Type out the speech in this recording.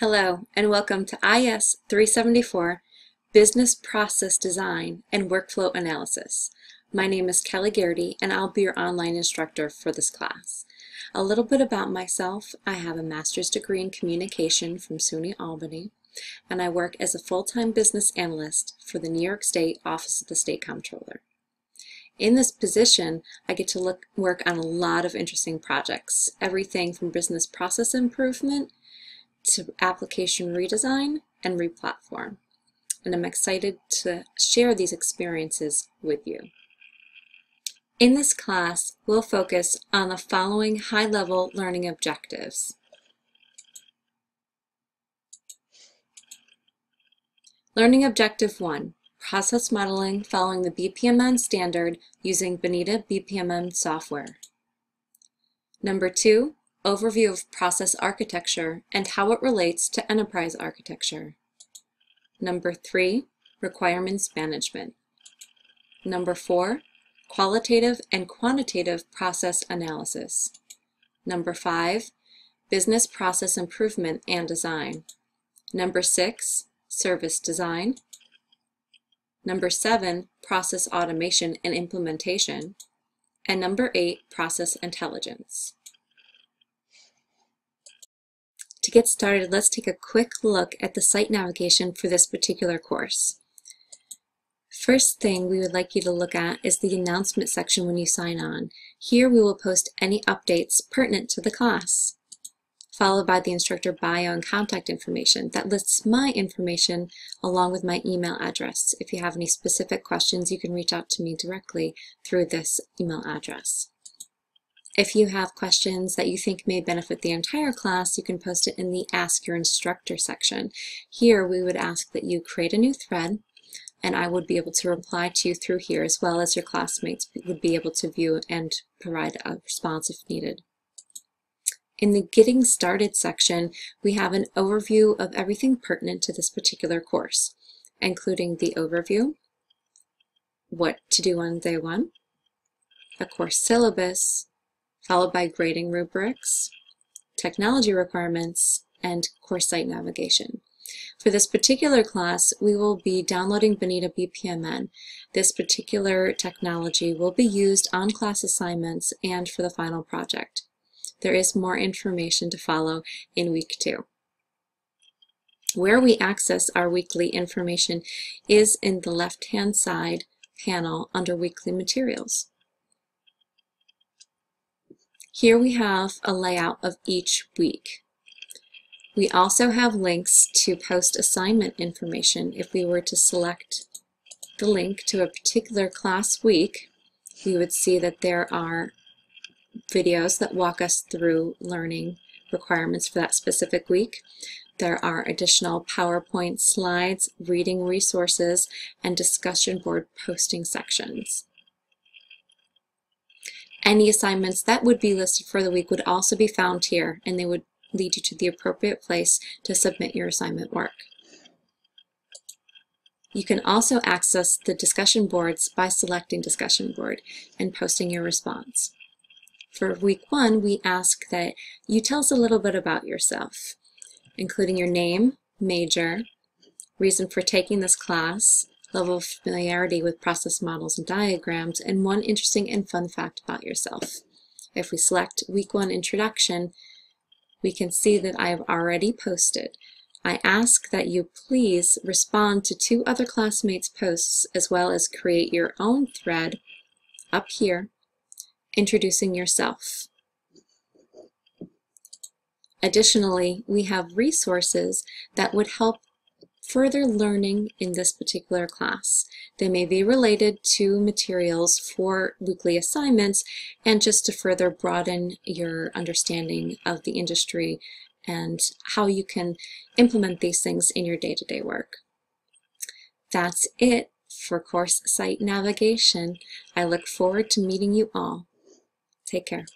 Hello and welcome to IS 374 Business Process Design and Workflow Analysis. My name is Kelly Geraghty and I'll be your online instructor for this class. A little bit about myself. I have a master's degree in communication from SUNY Albany and I work as a full-time business analyst for the New York State Office of the State Comptroller. In this position, I get to look, work on a lot of interesting projects, everything from business process improvement to application redesign and replatform. And I'm excited to share these experiences with you. In this class, we'll focus on the following high-level learning objectives. Learning Objective 1, Process Modeling following the BPMN standard using Bonita BPMN software. Number 2, overview of process architecture and how it relates to enterprise architecture. Number three, requirements management. Number four, qualitative and quantitative process analysis. Number five, business process improvement and design. Number six, service design. Number seven, process automation and implementation. And number eight, process intelligence. To get started, let's take a quick look at the site navigation for this particular course. First thing we would like you to look at is the announcement section when you sign on. Here we will post any updates pertinent to the class, followed by the instructor bio and contact information that lists my information along with my email address. If you have any specific questions, you can reach out to me directly through this email address. If you have questions that you think may benefit the entire class, you can post it in the Ask Your Instructor section. Here, we would ask that you create a new thread, and I would be able to reply to you through here, as well as your classmates would be able to view and provide a response if needed. In the Getting Started section, we have an overview of everything pertinent to this particular course, including the overview, what to do on day one, a course syllabus, followed by grading rubrics, technology requirements, and course site navigation. For this particular class, we will be downloading Bonita BPMN. This particular technology will be used on class assignments and for the final project. There is more information to follow in week two. Where we access our weekly information is in the left-hand side panel under weekly materials. Here we have a layout of each week. We also have links to post assignment information. If we were to select the link to a particular class week, we would see that there are videos that walk us through learning requirements for that specific week. There are additional PowerPoint slides, reading resources, and discussion board posting sections. Any assignments that would be listed for the week would also be found here and they would lead you to the appropriate place to submit your assignment work. You can also access the discussion boards by selecting discussion board and posting your response. For week one, we ask that you tell us a little bit about yourself, including your name, major, reason for taking this class, level of familiarity with process models and diagrams, and one interesting and fun fact about yourself. If we select Week 1 Introduction, we can see that I have already posted. I ask that you please respond to two other classmates' posts as well as create your own thread up here, introducing yourself. Additionally, we have resources that would help further learning in this particular class. They may be related to materials for weekly assignments and just to further broaden your understanding of the industry and how you can implement these things in your day-to-day -day work. That's it for course site navigation. I look forward to meeting you all. Take care.